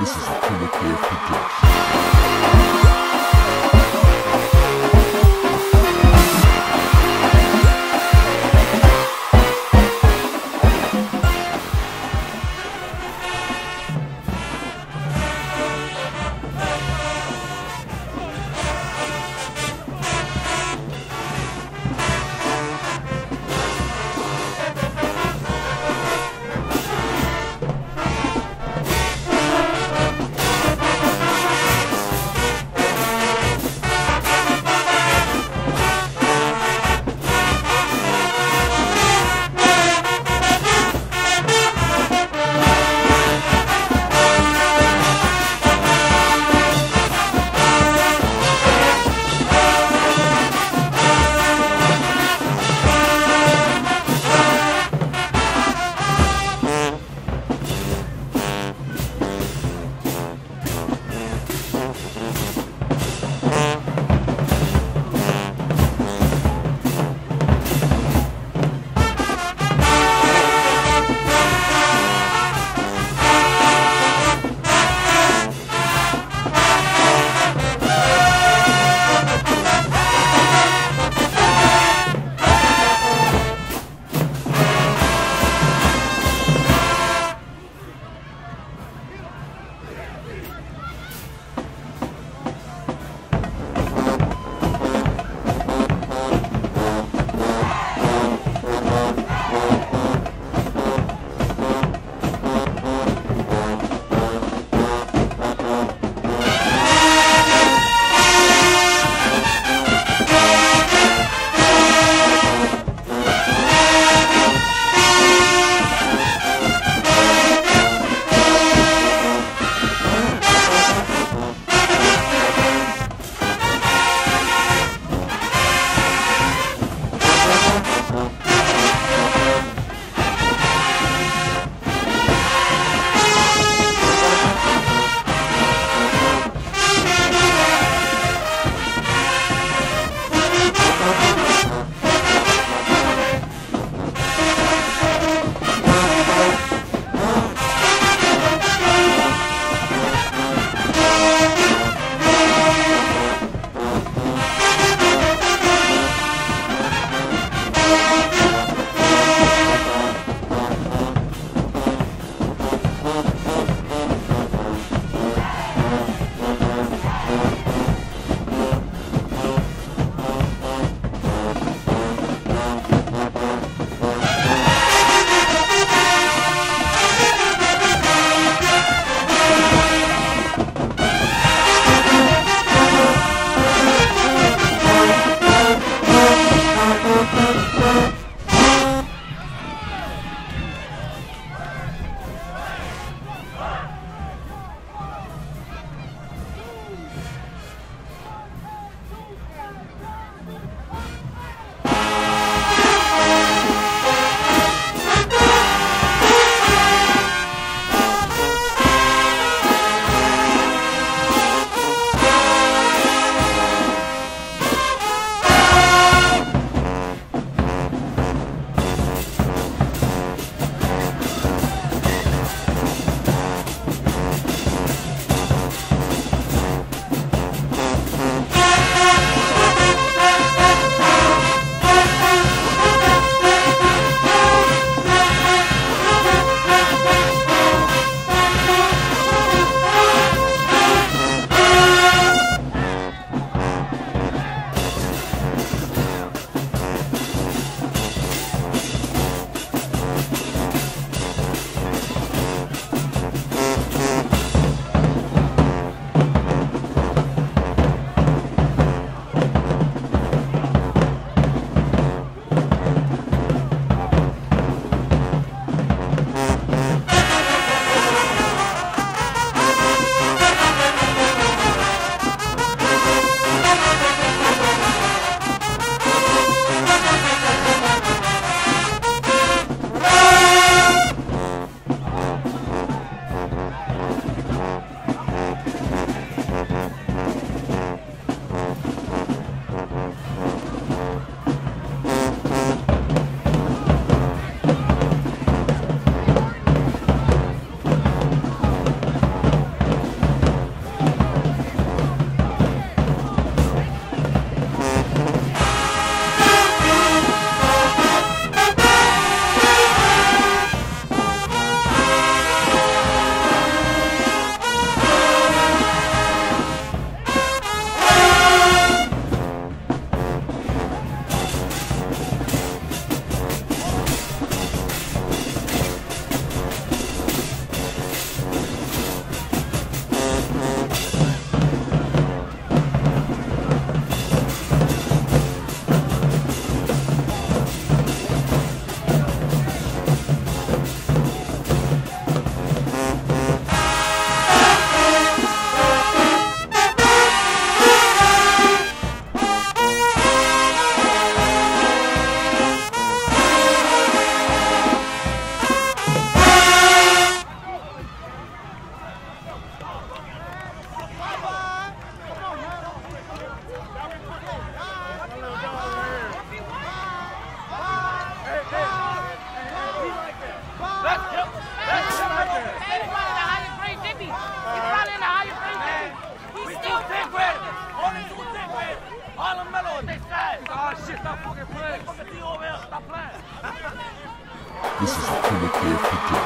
This is a Primitive production. This is a production.